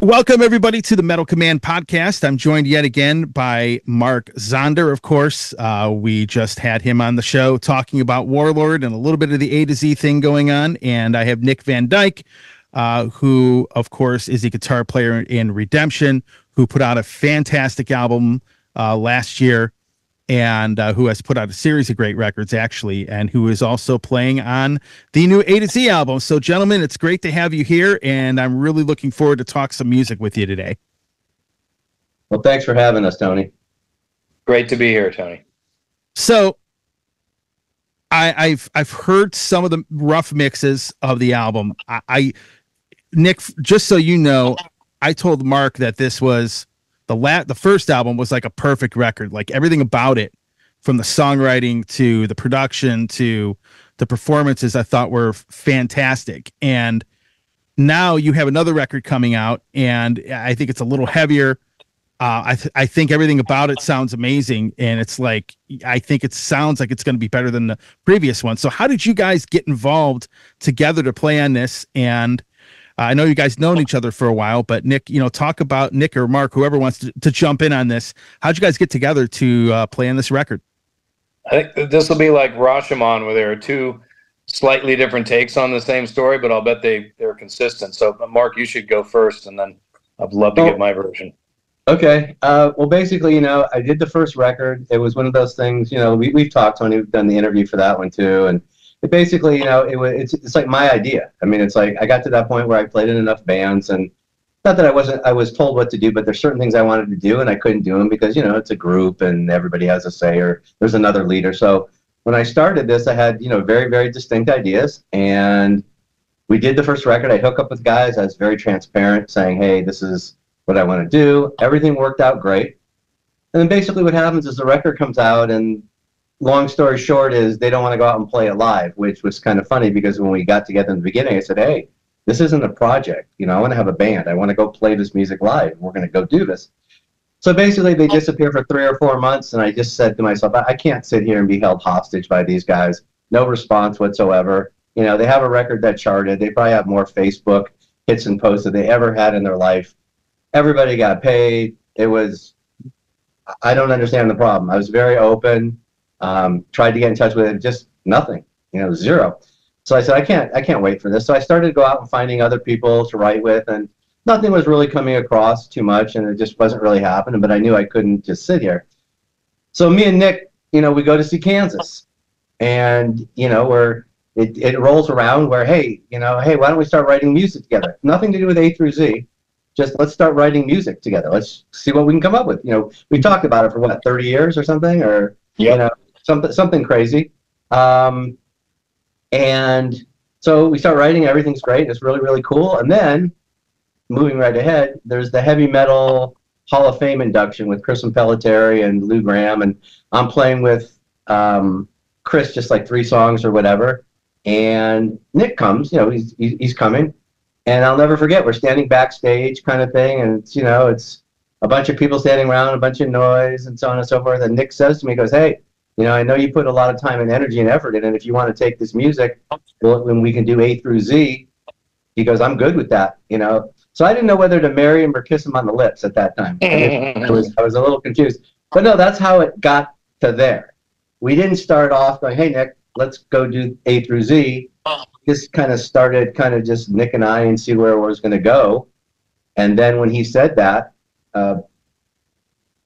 Welcome, everybody, to the Metal Command podcast. I'm joined yet again by Mark Zonder, of course. Uh, we just had him on the show talking about Warlord and a little bit of the A to Z thing going on. And I have Nick Van Dyk, uh, who, of course, is a guitar player in Redemption, who put out a fantastic album uh, last year and uh, who has put out a series of great records actually and who is also playing on the new a to z album. So gentlemen it's great to have you here and i'm really looking forward to talk some music with you today. Well thanks for having us tony. Great to be here tony. So I, have I've heard some of the rough mixes of the album. I, I Nick, just so you know, I told Mark that this was the la- the first album was like a perfect record. Like everything about it, from the songwriting to the production to the performances, I thought were fantastic. And now you have another record coming out, and I think it's a little heavier. Uh, I th- I think everything about it sounds amazing, and it's like I think it sounds like it's going to be better than the previous one. So, how did you guys get involved together to play on this? And I know you guys known each other for a while, but Nick, you know, talk about Nick or Mark, whoever wants to, to jump in on this. How'd you guys get together to uh, play on this record? I think this will be like Rashomon, where there are two slightly different takes on the same story, but I'll bet they they're consistent. So, Mark, you should go first, and then I'd love to oh. get my version. Okay. Uh, well, basically, you know, I did the first record. It was one of those things. You know, we we've talked, Tony. We've done the interview for that one too, and it basically, you know, it was it's, it's like my idea. I mean, it's like I got to that point where I played in enough bands, and not that I wasn't I was told what to do, but there's certain things I wanted to do and I couldn't do them because you know it's a group and everybody has a say or there's another leader. So when I started this, I had you know very very distinct ideas, and we did the first record. I hook up with guys. I was very transparent, saying, hey, this is what I want to do. Everything worked out great. And then basically what happens is the record comes out and long story short is they don't want to go out and play it live, which was kind of funny because when we got together in the beginning, I said, "Hey, this isn't a project. You know, I want to have a band. I want to go play this music live. We're going to go do this." So basically, they disappear for three or four months, and I just said to myself, "I can't sit here and be held hostage by these guys. No response whatsoever. You know, they have a record that charted. They probably have more Facebook hits and posts than they ever had in their life. Everybody got paid. It was." I don't understand the problem. I was very open. Um, tried to get in touch with it, just nothing, you know, zero. So I said, I can't, I can't wait for this. So I started to go out and finding other people to write with, and nothing was really coming across too much, and it just wasn't really happening. But I knew I couldn't just sit here. So me and Nick, you know, we go to see Kansas, and you know, where it, it rolls around where, hey, you know, hey, why don't we start writing music together? Nothing to do with A through Z. Just let's start writing music together. Let's see what we can come up with. You know, we talked about it for what, 30 years or something, or yep. you know, something something crazy. Um, and so we start writing. Everything's great. It's really really cool. And then moving right ahead, there's the heavy metal Hall of Fame induction with Chris Impellitteri and Lou Gramm, and I'm playing with um, Chris just like three songs or whatever. And Nick comes, you know, he's he's coming, and I'll never forget. We're standing backstage, kind of thing, and it's you know, it's a bunch of people standing around, a bunch of noise, and so on and so forth. And Nick says to me, he goes, "Hey, you know, I know you put a lot of time and energy and effort in it. If you want to take this music, well, when we can do A through Z, he goes, I'm good with that. You know, so I didn't know whether to marry him or kiss him on the lips at that time. I was I was a little confused, but no, that's how it got to there. We didn't start off going, hey Nick, let's go do A through Z. Just kind of started, kind of just Nick and I, and see where it was going to go. And then when he said that, uh,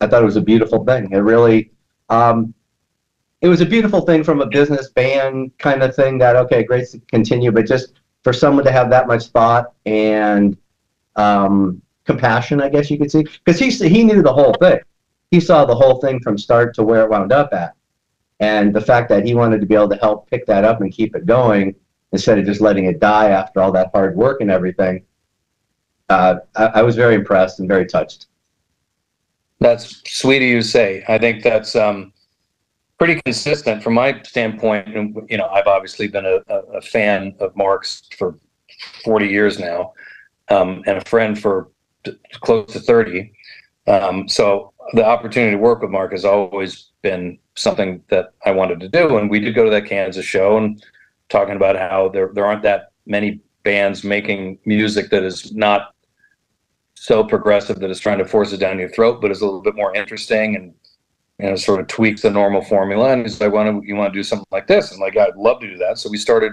I thought it was a beautiful thing. It really. Um, it was a beautiful thing from a business band kind of thing that okay great to continue but just for someone to have that much thought and um, compassion i guess you could see because he, he knew the whole thing. He saw the whole thing from start to where it wound up at. And the fact that he wanted to be able to help pick that up and keep it going instead of just letting it die after all that hard work and everything uh, I, I was very impressed and very touched. That's sweet of you to say. I think that's um, pretty consistent from my standpoint. And you know, I've obviously been a, a fan of Mark's for 40 years now, um, and a friend for t- close to 30. Um, so the opportunity to work with Mark has always been something that I wanted to do. And we did go to that Kansas show and talking about how there there aren't that many bands making music that is not so progressive that it's trying to force it down your throat, but is a little bit more interesting and know sort of tweaks the normal formula. And he's like, "Why don't you want to do something like this?" And like, I'd love to do that. So we started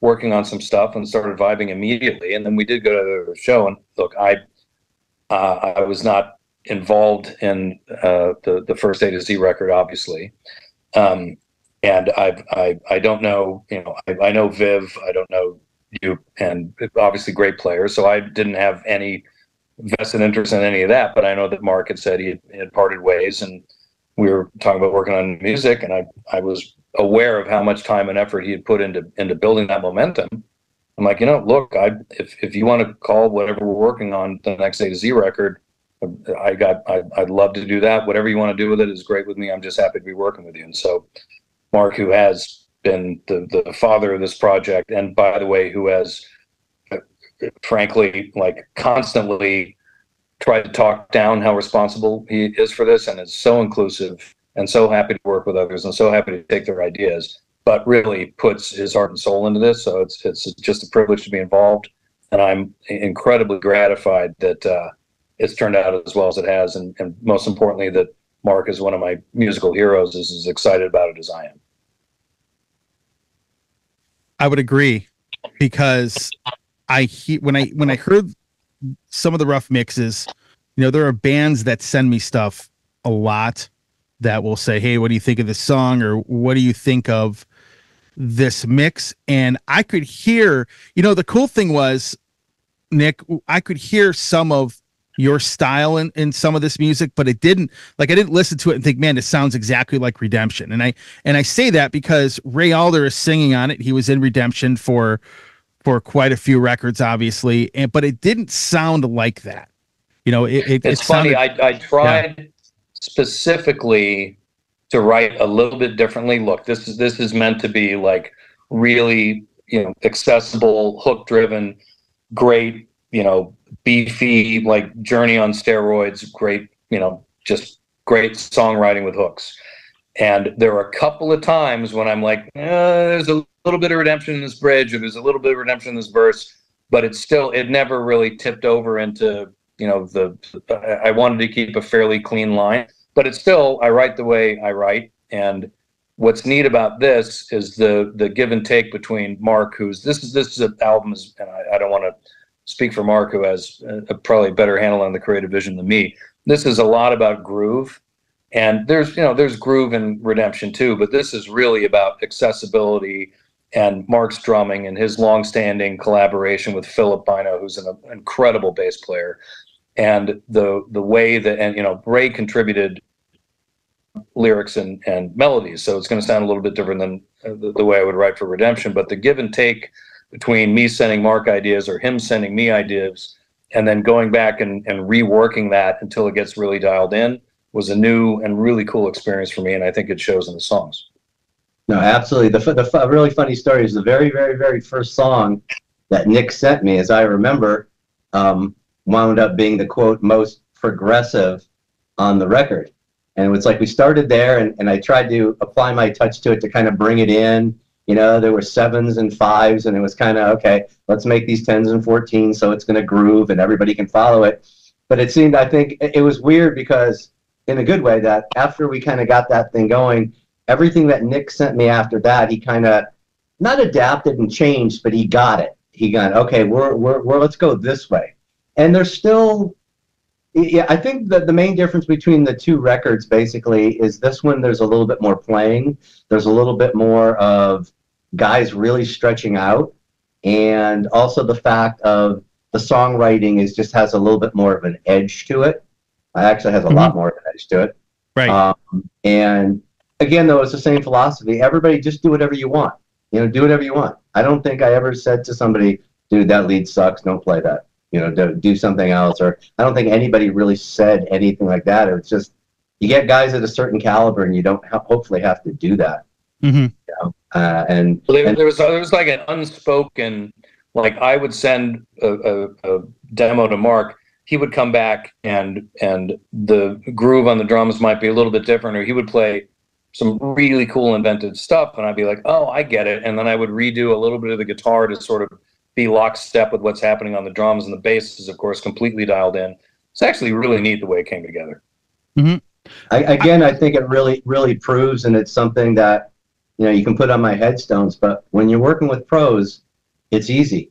working on some stuff and started vibing immediately. And then we did go to the show. And look, I uh, I was not involved in uh, the the first A to Z record, obviously. Um, and I, I I don't know, you know, I, I know Viv, I don't know you, and obviously great players. So I didn't have any vested interest in any of that. But I know that Mark had said he had parted ways, and we were talking about working on music, and I I was aware of how much time and effort he had put into into building that momentum. I'm like, you know, look, I if if you want to call whatever we're working on the next A to Z record, I got I, I'd love to do that. Whatever you want to do with it is great with me. I'm just happy to be working with you. And so, Mark, who has been the the father of this project, and by the way, who has frankly like constantly tried to talk down how responsible he is for this, and is so inclusive and so happy to work with others and so happy to take their ideas, but really puts his heart and soul into this. So it's it's just a privilege to be involved, and I'm incredibly gratified that uh, it's turned out as well as it has, and, and most importantly that Mark is one of my musical heroes, is as excited about it as I am. I would agree because I he, when I when I heard some of the rough mixes, you know, there are bands that send me stuff a lot that will say, "Hey, what do you think of this song?" or "What do you think of this mix?" And I could hear, you know, the cool thing was, Nick, I could hear some of your style in, in some of this music, but it didn't like I didn't listen to it and think, man, it sounds exactly like Redemption. And I and I say that because Ray Alder is singing on it. He was in Redemption for for quite a few records, obviously, and but it didn't sound like that. You know, it, it it's it funny. sounded- I I tried specifically to write a little bit differently. Look, this is this is meant to be like really you know accessible, hook driven, great you know beefy like journey on steroids. Great you know just great songwriting with hooks. And there are a couple of times when I'm like, eh, there's a little bit of redemption in this bridge, or there's a little bit of redemption in this verse, but it's still it never really tipped over into you know the I wanted to keep a fairly clean line, but it's still I write the way I write. And what's neat about this is the the give and take between Mark, who's this is this is an album, and I, I don't want to speak for Mark, who has a, a probably better handle on the creative vision than me. This is a lot about groove and there's you know there's groove and redemption too but this is really about accessibility and mark's drumming and his long-standing collaboration with philip bynoe who's an incredible bass player and the the way that and you know ray contributed lyrics and and melodies so it's going to sound a little bit different than uh, the, the way i would write for redemption but the give and take between me sending mark ideas or him sending me ideas and then going back and, and reworking that until it gets really dialed in was a new and really cool experience for me, and I think it shows in the songs. No, absolutely. The, the really funny story is the very, very, very first song that Nick sent me, as I remember, um, wound up being the quote most progressive on the record. And it was like we started there, and, and I tried to apply my touch to it to kind of bring it in. You know, there were sevens and fives, and it was kind of okay, let's make these tens and 14s so it's going to groove and everybody can follow it. But it seemed, I think, it was weird because in a good way that after we kind of got that thing going, everything that Nick sent me after that, he kind of not adapted and changed, but he got it. He got okay. We're we're, we're let's go this way. And there's still, yeah. I think that the main difference between the two records basically is this one. There's a little bit more playing. There's a little bit more of guys really stretching out, and also the fact of the songwriting is just has a little bit more of an edge to it. It actually has a lot more of an edge to it. right. Um, and again, though, it's the same philosophy. Everybody just do whatever you want. You know, do whatever you want. I don't think I ever said to somebody, dude, that lead sucks. Don't play that. You know, do, do something else. Or I don't think anybody really said anything like that. It's just, you get guys at a certain caliber and you don't ha- hopefully have to do that. hmm Uh, and, There, and there was there was like an unspoken like I would send a, a, a demo to Mark. He would come back and and the groove on the drums might be a little bit different, or he would play some really cool invented stuff, and I'd be like, oh, I get it, and then I would redo a little bit of the guitar to sort of be lockstep with what's happening on the drums, and the bass is, of course, completely dialed in. It's actually really neat the way it came together. Mm-hmm. I, again, I think it really, really proves, and it's something that you know you can put on my headstones. But when you're working with pros, it's easy,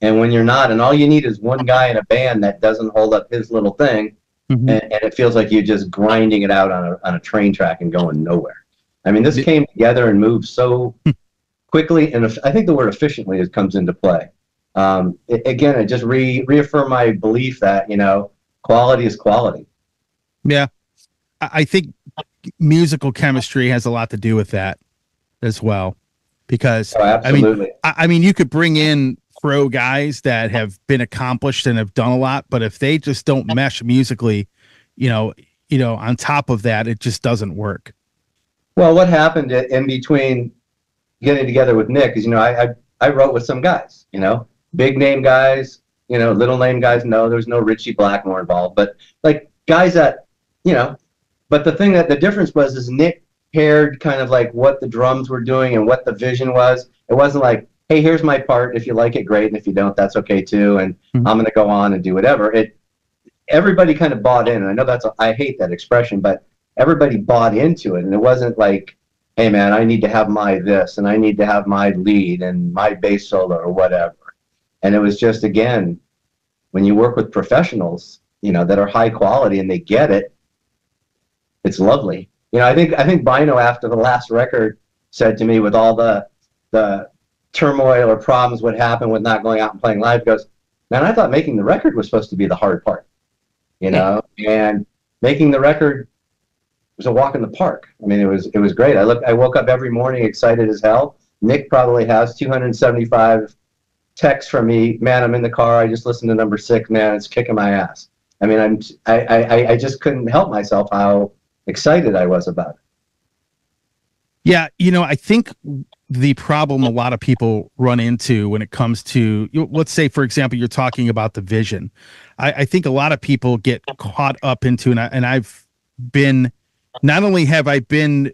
and when you're not, and all you need is one guy in a band that doesn't hold up his little thing, Mhm. and, and it feels like you're just grinding it out on a on a train track and going nowhere. I mean, this came together and moved so quickly, and I think the word efficiently is, comes into play. Um, it, again, it just re, reaffirmed my belief that you know quality is quality. Yeah, I think musical chemistry has a lot to do with that as well, because Oh, absolutely. I, I mean, you could bring in pro guys that have been accomplished and have done a lot, but if they just don't mesh musically, you know, you know, on top of that, it just doesn't work. Well, what happened in between getting together with Nick is, you know, I, I I wrote with some guys, you know, big name guys, you know, little name guys. No, there's no Ritchie Blackmore involved, but like guys that, you know, but the thing that the difference was is Nick paired kind of like what the drums were doing and what the vision was. It wasn't like, hey, here's my part. If you like it, great, and if you don't, that's okay too. And Mhm. I'm going to go on and do whatever. It everybody kind of bought in, and I know that's a, I hate that expression, but everybody bought into it, and it wasn't like, hey man, I need to have my this, and I need to have my lead and my bass solo or whatever. And it was just again, when you work with professionals, you know, that are high quality and they get it, it's lovely. You know, I think I think Bynoe after the last record said to me with all the the turmoil or problems would happen with not going out and playing live, goes, Man, I thought making the record was supposed to be the hard part. You know, and making the record was a walk in the park. I mean, it was it was great. I look, I woke up every morning excited as hell. Nick probably has 275 texts from me. Man, I'm in the car. I just listened to number six. Man, it's kicking my ass. I mean, I'm I I, I just couldn't help myself how excited I was about it. Yeah, you know, I think the problem a lot of people run into when it comes to, let's say, for example, you're talking about the vision. I, I think a lot of people get caught up into, and, I, and I've been, not only have I been,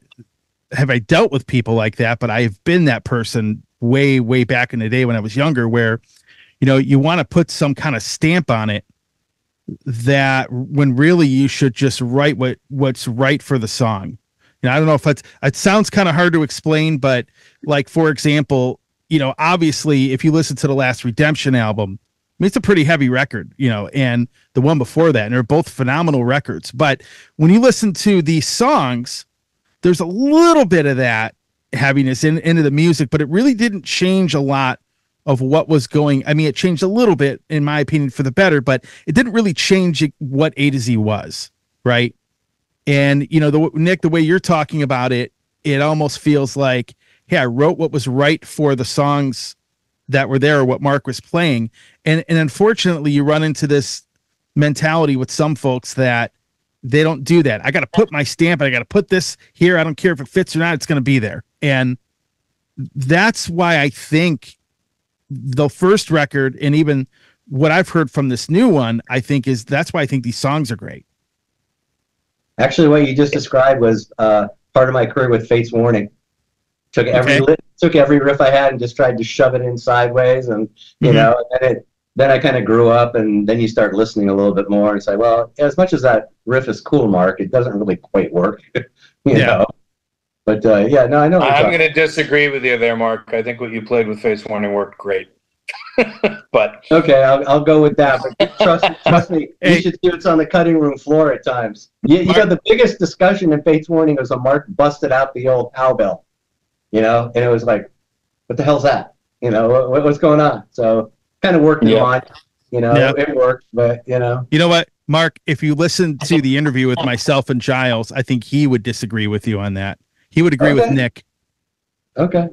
have I dealt with people like that, but I've been that person way, way back in the day when I was younger, where, you know, you want to put some kind of stamp on it that when really you should just write what what's right for the song. You know, I don't know if it's it sounds kind of hard to explain, but like for example, you know, obviously if you listen to the last Redemption album, I mean, it's a pretty heavy record, you know, and the one before that, and they're both phenomenal records. But when you listen to these songs, there's a little bit of that heaviness in, into the music, but it really didn't change a lot of what was going. I mean, it changed a little bit, in my opinion, for the better, but it didn't really change what A to Z was, right? And you know, the Nick, the way you're talking about it, it almost feels like, hey, I wrote what was right for the songs that were there, what Mark was playing, and and unfortunately, you run into this mentality with some folks that they don't do that. I got to put my stamp. I got to put this here. I don't care if it fits or not. It's going to be there, and that's why I think the first record and even what I've heard from this new one, I think is that's why I think these songs are great. Actually, what you just described was uh, part of my career with Fates Warning. Took every Okay. li- took every riff I had and just tried to shove it in sideways, and you Mhm. know, and then it then I kind of grew up, and then you start listening a little bit more and say, well, as much as that riff is cool, Mark, it doesn't really quite work, you Yeah. know. But uh, yeah, no, I know. I'm going to disagree with you there, Mark. I think what you played with Fates Warning worked great. but Okay, I'll, I'll go with that. But trust, trust me, Hey. you should see what's on the cutting room floor at times. You, you know, the biggest discussion in Fates Warning was when Mark busted out the old cowbell, you know, and it was like, what the hell's that? You know, what, what's going on? So kind of worked in Yeah. line. You know, Yeah. it worked, but you know, You know what, Mark? If you listen to the interview with myself and Giles, I think he would disagree with you on that. He would agree with Nick. okay,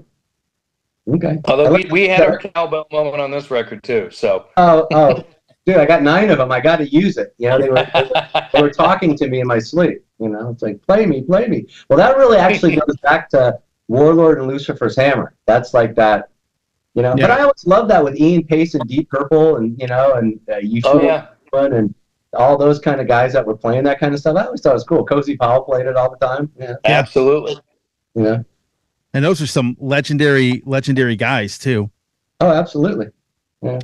okay. although we, we had our cowbell moment on this record too, so Oh, oh, dude, I got nine of them. I got to use it. You know, they were, they were talking to me in my sleep. You know, it's like play me, play me. Well, that really actually goes back to Warlord and Lucifer's Hammer. That's like that. You know, but I always love that with Ian Paice and Deep Purple, and you know, and uh, you oh yeah, and all those kind of guys that were playing that kind of stuff. I always thought it was cool. Cozy Powell played it all the time. Yeah, absolutely. you know. And those are some legendary, legendary guys too. Oh, absolutely. Yeah.